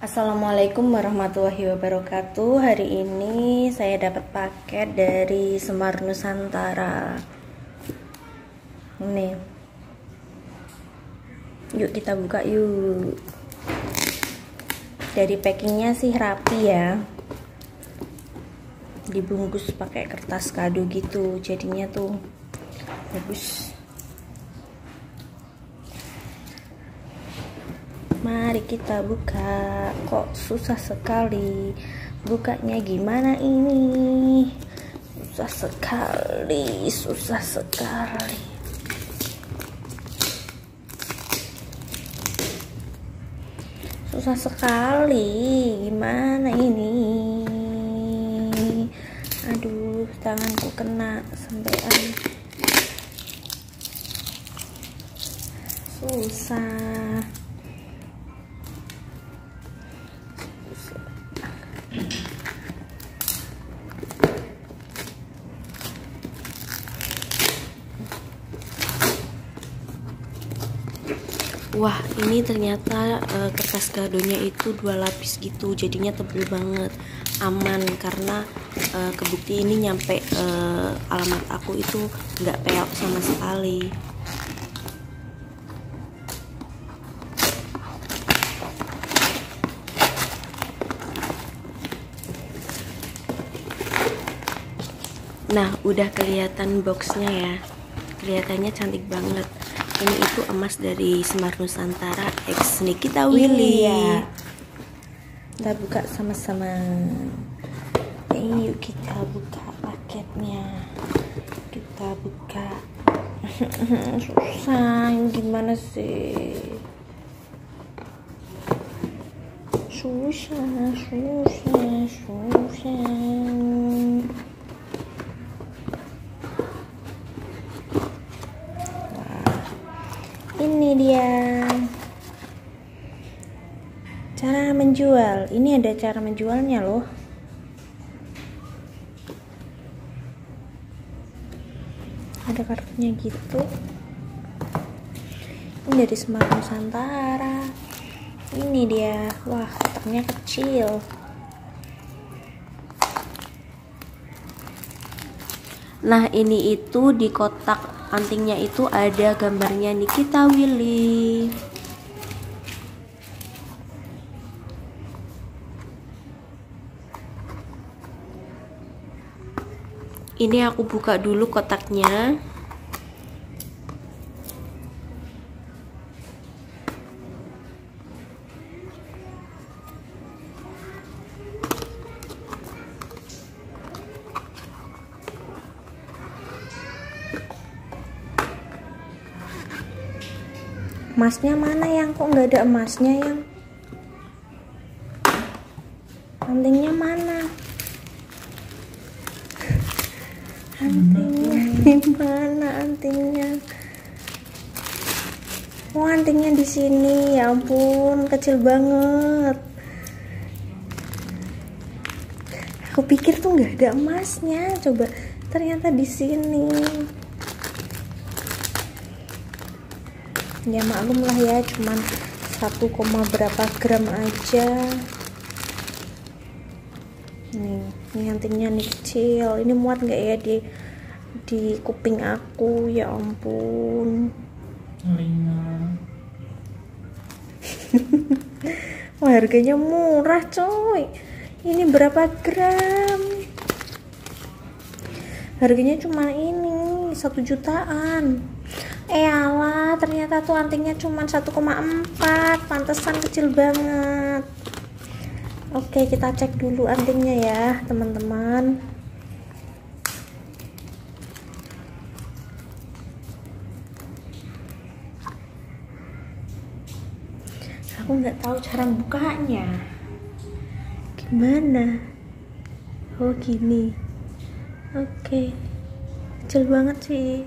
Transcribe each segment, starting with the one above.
Assalamualaikum warahmatullahi wabarakatuh. Hari ini saya dapat paket dari Semar Nusantara. Ini. Yuk kita buka yuk. Dari packingnya sih rapi ya. Dibungkus pakai kertas kado gitu. Jadinya tuh Bagus Mari kita buka. Kok susah sekali. Bukanya gimana ini? Susah sekali, susah sekali. Susah sekali. Gimana ini? Aduh, tanganku kena sampean. Susah. Wah, ini ternyata uh, kertas kadonya itu dua lapis gitu, jadinya tebel banget, aman. Karena uh, kebukti ini nyampe uh, alamat aku itu nggak peok sama sekali. Nah, udah kelihatan boxnya ya, kelihatannya cantik banget ini itu emas dari Semar Nusantara X. Nikita Willy iya. kita buka sama-sama. Yuk kita buka paketnya. Kita buka. Susah gimana sih? Susah susah susah ini dia. Cara menjual. Ini ada cara menjualnya loh. Ada kartunya gitu. Ini dari Semarang Nusantara. Ini dia. Wah kotaknya kecil. Nah ini itu di kotak antingnya itu ada gambarnya Nikita Willy. Ini aku buka dulu kotaknya emasnya mana yang? Kok nggak ada emasnya yang? Antingnya mana? Antingnya di mana antingnya oh antingnya di sini. Ya ampun kecil banget. Aku pikir tuh nggak ada emasnya. Coba ternyata di sini ya maklum lah ya cuman 1, berapa gram aja. Nih ini antingnya nih kecil. Ini muat nggak ya di di kuping aku? Ya ampun. Wah harganya murah coy. Ini berapa gram? Harganya cuma ini satu jutaan eh ala ternyata tuh antingnya cuma 1,4 pantesan kecil banget. Oke kita cek dulu antingnya ya teman-teman. Aku nggak tahu cara bukanya. Gimana? Oh gini. Oke kecil banget sih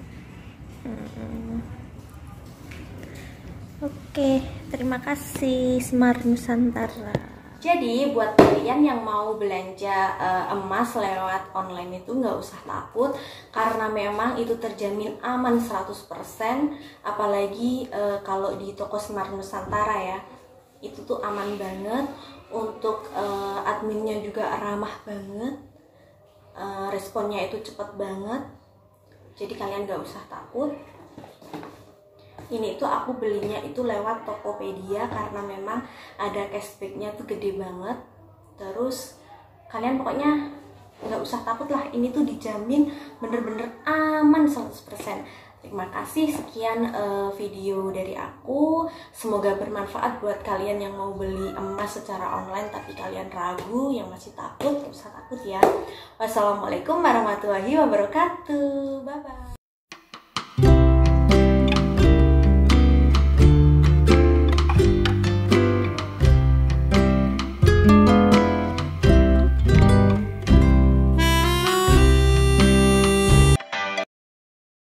Oke, terima kasih Semar Nusantara. Jadi buat kalian yang mau belanja uh, emas lewat online itu nggak usah takut karena memang itu terjamin aman 100% apalagi uh, kalau di toko Semar Nusantara ya. Itu tuh aman banget untuk uh, adminnya juga ramah banget uh, responnya itu cepat banget jadi kalian gak usah takut. Ini itu aku belinya itu lewat Tokopedia karena memang ada cashbacknya tuh gede banget. Terus kalian pokoknya nggak usah takut lah. Ini tuh dijamin bener-bener aman 100% terima kasih sekian uh, video dari aku. Semoga bermanfaat buat kalian yang mau beli emas secara online tapi kalian ragu yang masih takut usah takut ya. Wassalamualaikum warahmatullahi wabarakatuh. Bye bye